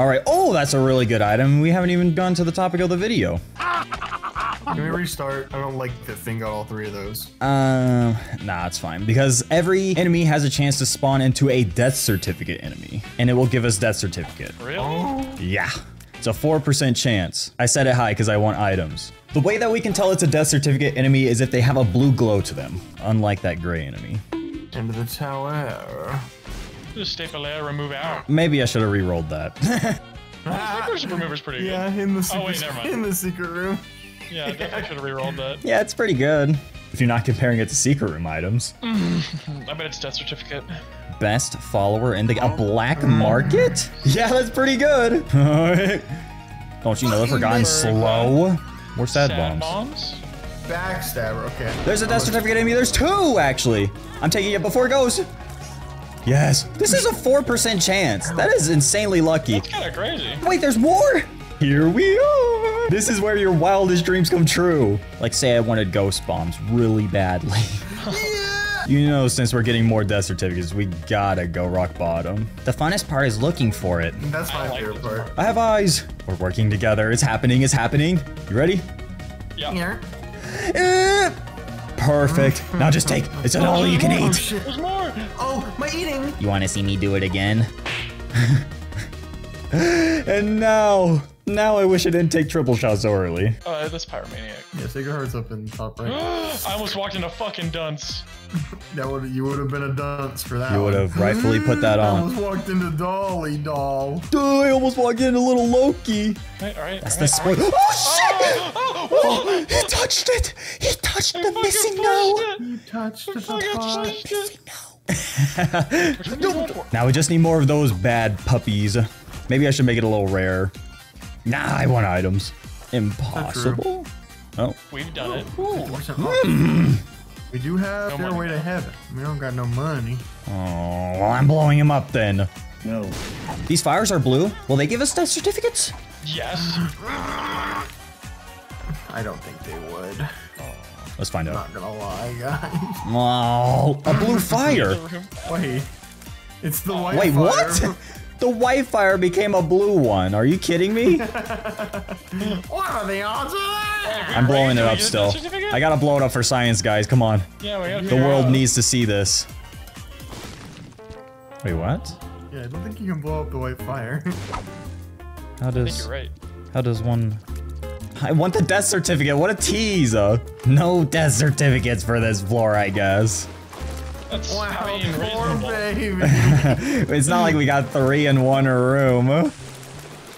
All right. Oh, that's a really good item. We haven't even gone to the topic of the video. Can we restart? I don't like that Finn got all three of those. Um, nah, it's fine because every enemy has a chance to spawn into a death certificate enemy, and it will give us death certificate. Really? Yeah. It's a 4% chance. I set it high because I want items. The way that we can tell it's a death certificate enemy is if they have a blue glow to them, unlike that gray enemy. Into the tower. Just staple layer, remove out. Maybe I should have re-rolled that. Stapler remover's pretty Yeah, good. in the secret, Oh, wait, never mind. in the secret room. Yeah, I definitely should have re-rolled that. yeah, it's pretty good. If you're not comparing it to secret room items. I bet it's death certificate. Best follower in the a black market? Yeah, that's pretty good. Don't you know the forgotten slow? More sad, Sad bombs. bombs? Backstabber, okay. There's a death certificate enemy. There's two, actually. I'm taking it before it goes. Yes. This is a 4% chance. That is insanely lucky. That's kind of crazy. Wait, there's more? Here we are. This is where your wildest dreams come true. Like, say I wanted ghost bombs really badly. You know, since we're getting more death certificates, we gotta go rock bottom. The funnest part is looking for it. That's my I like favorite part. I have eyes. We're working together. It's happening. It's happening. You ready? Yeah. Here. Eh. Perfect. Now just take. It's an all you can Oh, eat. shit. There's more. Oh, my eating. You want to see me do it again? and now, now I wish I didn't take triple shots so early. Uh, this pyromaniac. Yeah, Sacred Heart's up in top right. I almost walked into fucking dunce. that would you would have been a dunce for that. You would have rightfully put that on. I almost walked into Dolly doll. Duh, I almost walked into a little Loki. Right, all right. That's all the right, spoil. all right. Oh shit! Oh, Oh, he touched it. He touched the missing pushed no. it. You touched the Fucking top. pushed it. Which one do you want for? Now we just need more of those bad puppies. Maybe I should make it a little rare. Nah, I want items. Impossible. Oh, We've done it. We do have No their way to heaven. We don't got no money. oh, well, I'm blowing him up then. No. These fires are blue. Will they give us death certificates? Yes. I don't think they would. Let's find out. Not gonna lie, guys. Oh, a blue fire. Wait. It's the white fire. Wait, fire. what? The white fire became a blue one. Are you kidding me? What are the odds of that? I'm blowing it up still. I gotta blow it up for science, guys. Come on. Yeah, we gotta The world out. needs to see this. Wait, what? Yeah, I don't think you can blow up the white fire. How I think does you're right. how does one? I want the death certificate. What a tease! Uh, no death certificates for this floor, I guess. That's, wow, I poor baby. It's not like we got three in one room.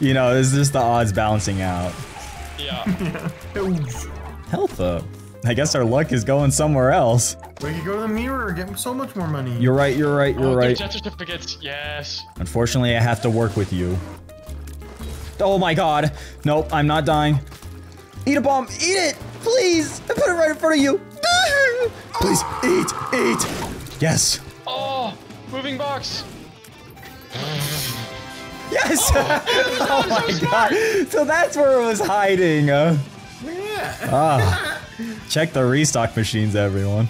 You know, it's just the odds balancing out. Yeah. Health up. I guess our luck is going somewhere else. we could go to the mirror, get so much more money. You're right. You're right. You're Oh, right. Death certificates. Yes. Unfortunately, I have to work with you. Oh my god. Nope, I'm not dying. Eat a bomb. Eat it! Please! I put it right in front of you. Please, eat, eat. Yes. Oh, moving box. Yes! Oh, my god. So that's where it was hiding. Uh, yeah. ah. Check the restock machines, everyone.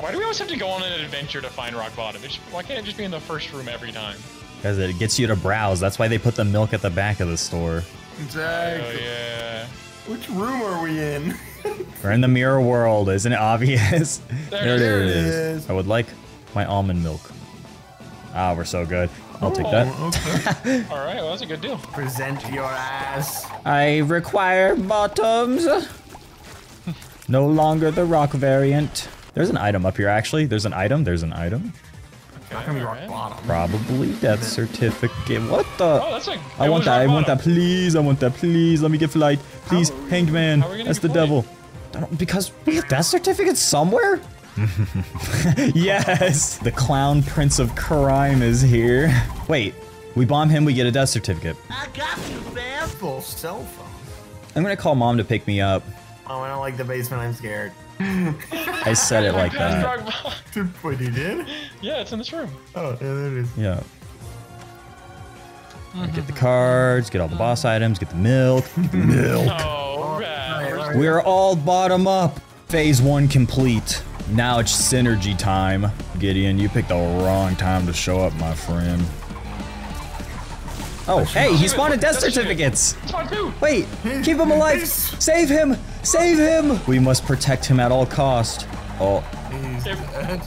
Why do we always have to go on an adventure to find rock bottom? It's, why can't it just be in the first room every time? Because it gets you to browse. That's why they put the milk at the back of the store. Oh Exactly. yeah. Which room are we in? We're in the mirror world, isn't it obvious? There it There it is. is. I would like my almond milk. Ah, we're so good. I'll take that. Oh, okay. All right. Well, that's a good deal. Present your ass. I require bottoms. no longer the rock variant. There's an item up here, actually. There's an item. There's an item. Not gonna be rock Alright. bottom. Probably death certificate. What the? Oh, that's like. I want that. I want that. Please. I want that. Please. Let me get flight. Please. How we- Hanged man. how are we gonna That's the get devil. I don't, because we have death certificates somewhere? yes. The clown prince of crime is here. Wait. We bomb him, we get a death certificate. I got you, man. Full cell phone. I'm gonna call mom to pick me up. Oh, I don't like the basement. I'm scared. I said it like that. rock bottom. Wait, you did? Yeah, it's in this room. Oh, yeah, there it is. Yeah. Get the cards, get all the boss items, get the milk, get the milk. Oh, right. We're all bottom up. Phase one complete. Now it's synergy time. Gideon, you picked the wrong time to show up, my friend. Oh, hey, he spawned death certificates. It's fine. Wait, keep him alive. Save him. Save him. We must protect him at all cost. Oh, He's If- dead.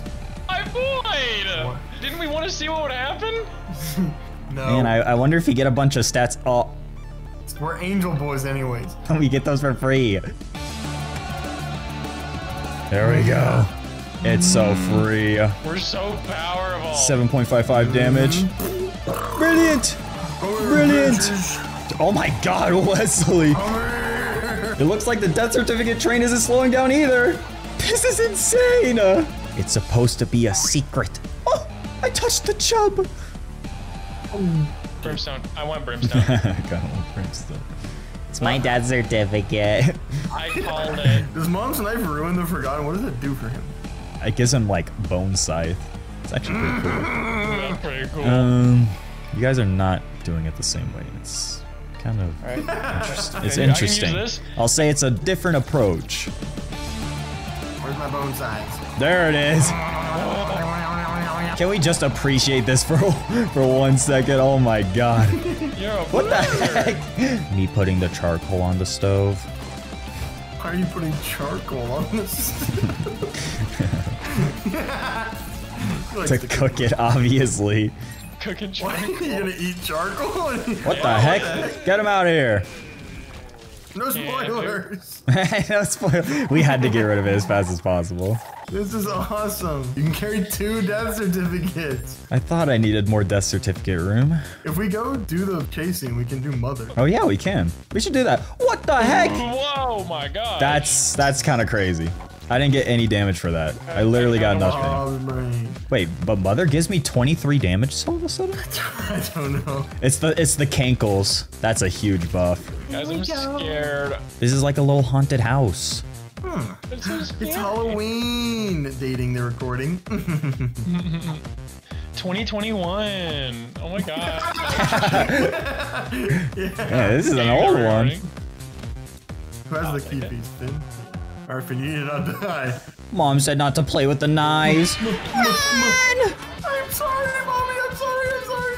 I void. Didn't we want to see what would happen? No. man, I, I wonder if you get a bunch of stats. Oh, We're angel boys anyways. we get those for free. There we go. It's so mm. free. We're so powerful. 7.55 damage. Mm-hmm. Brilliant. Brilliant. Oh my god, Wesley. It looks like the death certificate train isn't slowing down either. This is insane. It's supposed to be a secret. Oh, I touched the chub. Brimstone. I want brimstone. I gotta want brimstone. It's my death certificate. I called it. Does Mom's knife ruin the Forgotten? What does it do for him? It gives him like bone scythe. It's actually pretty cool. That's pretty cool. Um, you guys are not doing it the same way. It's kind of interesting. It's Okay, I use interesting. this. I'll say it's a different approach. Where's my bone scythe? There it is. Can we just appreciate this for for one second? Oh my god. You're a What the heck? Me putting the charcoal on the stove. Why are you putting charcoal on this? To cook it, obviously. Cooking Why are charcoal. you gonna eat charcoal? What the heck? Get him out of here. No spoilers. no spoil. We had to get rid of it as fast as possible. This is awesome. You can carry two death certificates. I thought I needed more death certificate room. If we go do the chasing, we can do mother. Oh yeah, we can. We should do that. What the heck? Whoa, my god. That's that's kind of crazy. I didn't get any damage for that. I literally got nothing. Oh, brain. Wait, but mother gives me 23 damage all of a sudden? I don't know. It's the it's the cankles. That's a huge buff. Guys, I'm scared. This is like a little haunted house. Hmm. It's so scary. It's Halloween. Dating the recording. 2021. Oh my god. Yeah, this is an old one. Who has the key piece, Finn? Or if you need it, I'll die. Mom said not to play with the knives. I'm sorry, mommy. I'm sorry. I'm sorry.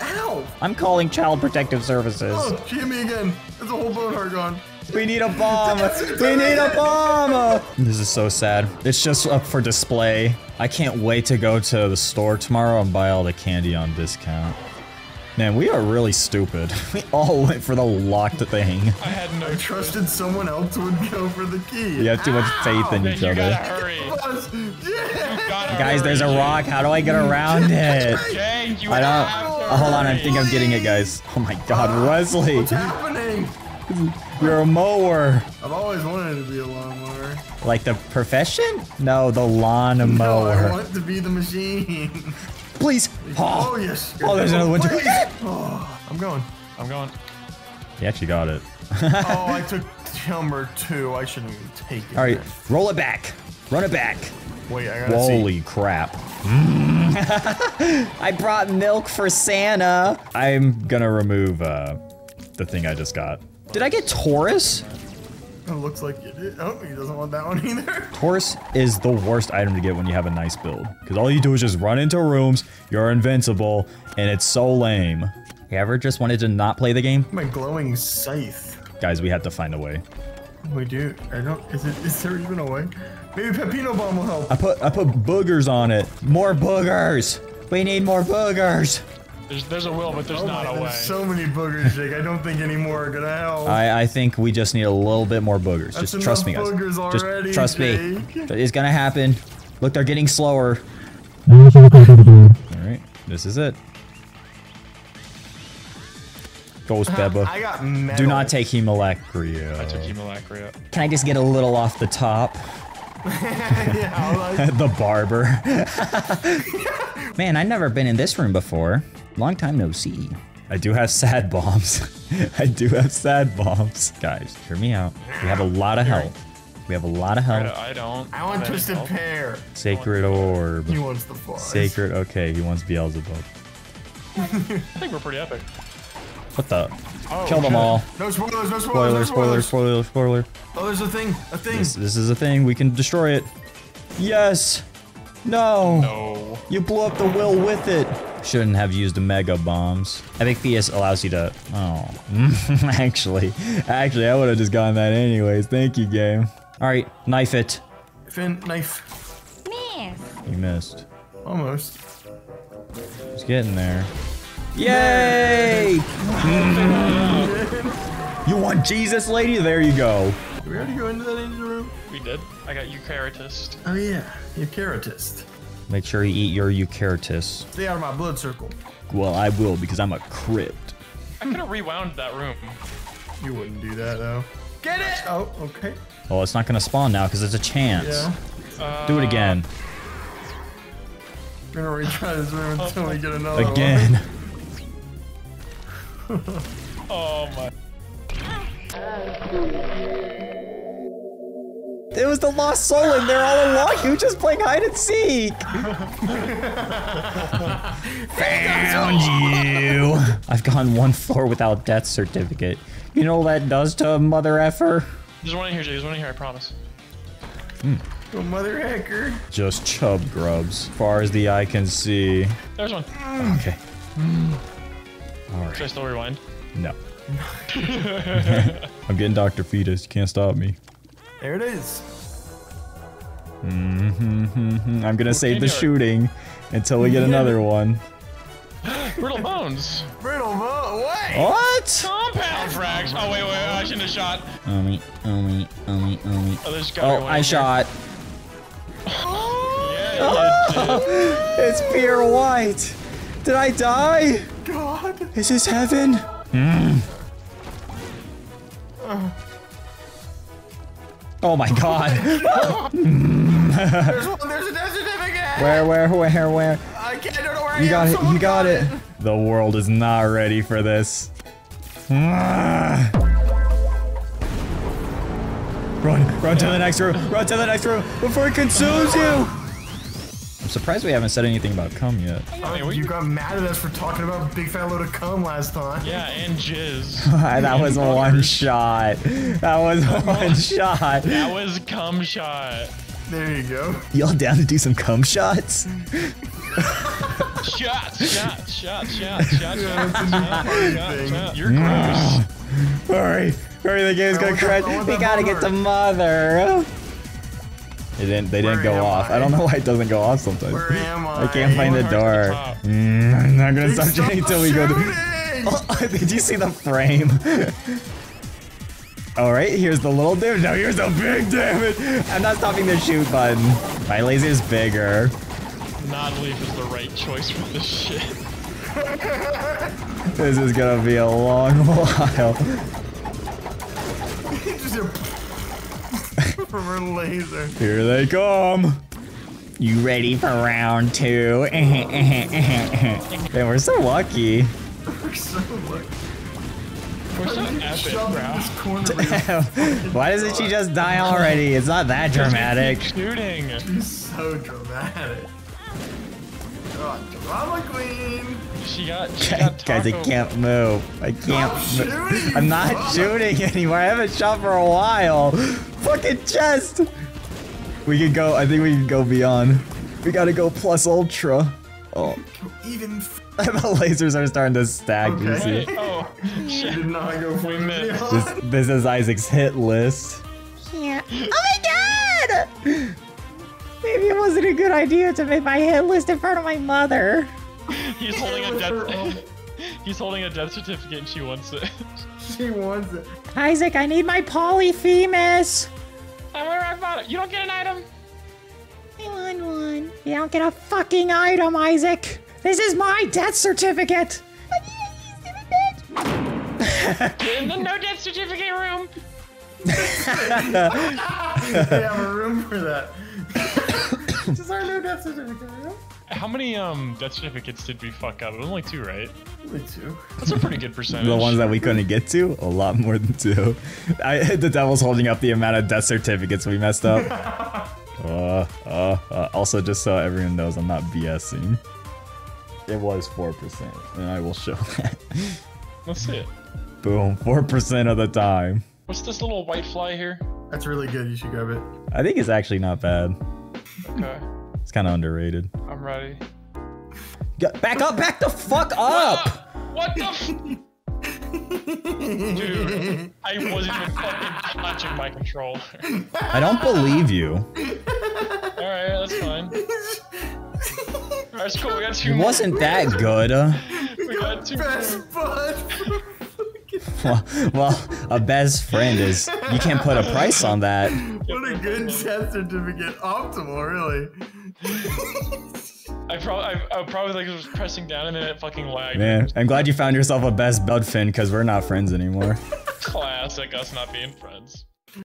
Ow! I'm calling Child Protective Services. Oh, she hit me again. There's a whole bone heart gone. We need a bomb. We need a bomb. This is so sad. It's just up for display. I can't wait to go to the store tomorrow and buy all the candy on discount. Man, we are really stupid. We all went for the locked thing. I had no I trusted someone else would go for the key. You have too much faith in Man, each you gotta other. hurry. Plus, yeah. Gotta Guys, there's a rock. How do I get around it? Jay, you I don't. have to Oh, hold on, I think I'm getting it, guys. Oh my God, Wesley, What's happening? you're a mower. I've always wanted to be a lawnmower. Like the profession? No, the lawn mower. No, I want to be the machine. Please. Oh, Oh, yes. oh, there's another one. too. I'm going. I'm going. He actually got it. Oh, I took number two. I shouldn't even take it. All right, roll it back. Run it back. Wait, I gotta see. Holy crap. I brought milk for Santa. I'm gonna remove uh, the thing I just got. Did I get Taurus? It looks like it is. Oh, he doesn't want that one either. Taurus is the worst item to get when you have a nice build. Because all you do is just run into rooms, you're invincible, and it's so lame. You ever just wanted to not play the game? My glowing scythe. Guys, we have to find a way. We do. I don't. Is it? Is there even a way? Maybe Pepino Bomb will help. I put I put boogers on it. More boogers. We need more boogers. There's there's a will, but there's Oh not my, a way. so many boogers, Jake. I don't think any more are gonna help. I, I think we just need a little bit more boogers. That's just trust me, guys. already, just trust me. It's gonna happen. Look, they're getting slower. All right, this is it. Ghost uh-huh. Beba. I got metal. Do not take I took Haemolacria. Haemolacria. Can I just get a little off the top? yeah, I like- the barber. Man, I've never been in this room before. Long time no see. I do have sad bombs. I do have sad bombs. Guys, hear me out. We have a lot of health. We have a lot of I, health. I don't. I want have any Twisted help. Pair. Sacred orb. He wants the flies. Sacred. Okay, he wants Beelzebub. I think we're pretty epic. What the? Oh, Kill them shit. all. No spoilers. No spoilers. Spoiler, no spoiler, spoilers. spoiler, spoiler. Oh, there's a thing. A thing. This, this is a thing. We can destroy it. Yes. No. No. You blew up the will with it. Shouldn't have used the mega bombs. Epic Fetus allows you to. Oh, actually, actually, I would have just gotten that anyways. Thank you, game. All right, knife it. Finn, knife. Miss. You missed. Almost. It's getting there. Yay! you want Jesus, lady? There you go. Did we already go into that engine room? We did. I got Eucharitist. Oh yeah, Eucharitist. Make sure you eat your Eucharitist. Stay out of my blood circle. Well, I will because I'm a crypt. I could have rewound that room. You wouldn't do that though. Get it! Oh, okay. Well, it's not gonna spawn now because it's a chance. Yeah. Do it again. We're gonna retry this room until we get another one. Again. Oh my. It was the lost soul in there all along. You were just playing hide and seek. Found you. I've gone one floor without death certificate. You know what that does to a mother effer? There's one in here, Jay. There's one in here, I promise. Oh, mother hacker. Just chub grubs, far as the eye can see. There's one. Okay. Hmm. All Should I right. still rewind? No. I'm getting Dr. Fetus. You can't stop me. There it is. Mhm. I'm gonna save the shooting until we get another one. Brittle bones. Brittle mo. What? What? Compound frags. Oh wait, wait, wait, I shouldn't have shot. Oh me, oh me, oh me, oh me. Oh, there's gotta be Oh, one I shot. Here. Yeah, you. It's pure white. Did I die? God. Is this heaven? Oh my god. There's one. There's a death certificate. Where, where, where, where? I can't. I don't know where I You am. got it, Someone you got it. The world is not ready for this. Run, run to the next room, run to the next room before it consumes you. I'm surprised we haven't said anything about cum yet. I mean, we- You got mad at us for talking about big fat load of cum last time. Yeah, and jizz. that was one shot. That was one shot. That was cum shot. There you go. Y'all down to do some cum shots? Shot, shot, shot, shot, shot, shot, Yeah, shot, that's a new shot, party shot, thing. shot. You're gross. Hurry, hurry, the game's I gonna want that- crash. I want We that gotta get to mother. They didn't, they didn't Where go off. I? I? don't know why it doesn't go off sometimes. Where am I? I can't find the door. Mm, I'm not gonna stop Stop shooting until we go to. shooting! Did you see the frame? All right, here's the little damage. Now here's the big damage. I'm not stopping the shoot button. My laser's bigger. Non-leaf is the right choice for this shit. This is gonna be a long while. Just from her laser. Here they come. You ready for round two? Man, we're so lucky. We're so lucky. We're so epic, bro. this Why doesn't she just die already? It's not that dramatic. Shooting. She's so dramatic. God, drama queen. She got. She got Guys, I can't move. I can't. Stop mo- shooting, I'm not fuck. shooting anymore. I haven't shot for a while. Fucking chest. We can go. I think we can go beyond. We gotta go plus ultra. Oh, Even the lasers are starting to stack. You Okay. see? Oh, shit. did not go for We the This is Isaac's hit list. Yeah. Wasn't a good idea to make my hit list in front of my mother. He's holding a With her own- death. He's holding a death certificate and she wants it. She wants it. Isaac, I need my polyphemus. I'm gonna rock bottom. You don't get an item. I want one. You don't get a fucking item, Isaac. This is my death certificate. Get in the no death certificate room. They have a room for that. Just our new death certificate. room. How many um death certificates did we fuck up? Only two, right? Only two. That's a pretty good percentage. The ones that we couldn't get to, a lot more than two. I, the devil's holding up the amount of death certificates we messed up. uh, uh, uh, also, just so everyone knows, I'm not BSing. It was 4%, and I will show that. Let's see it. Boom, 4% of the time. What's this little white fly here? That's really good. You should grab it. I think it's actually not bad. Okay, It's kind of underrated. I'm ready. Get- Back up, back the fuck up! What the? Dude, I wasn't even fucking touching my controller. I don't believe you. Alright, that's fine. Alright, cool. We got two It wasn't that good. Uh, We got two. Best bud. well, well, a best friend is. You can't put a price on that. What a good test certificate. Optimal, really. I probably, I, I probably like was pressing down and then it fucking lagged. Man, I'm glad you found yourself a best bud Finn because we're not friends anymore. Classic us not being friends.